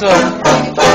Eso.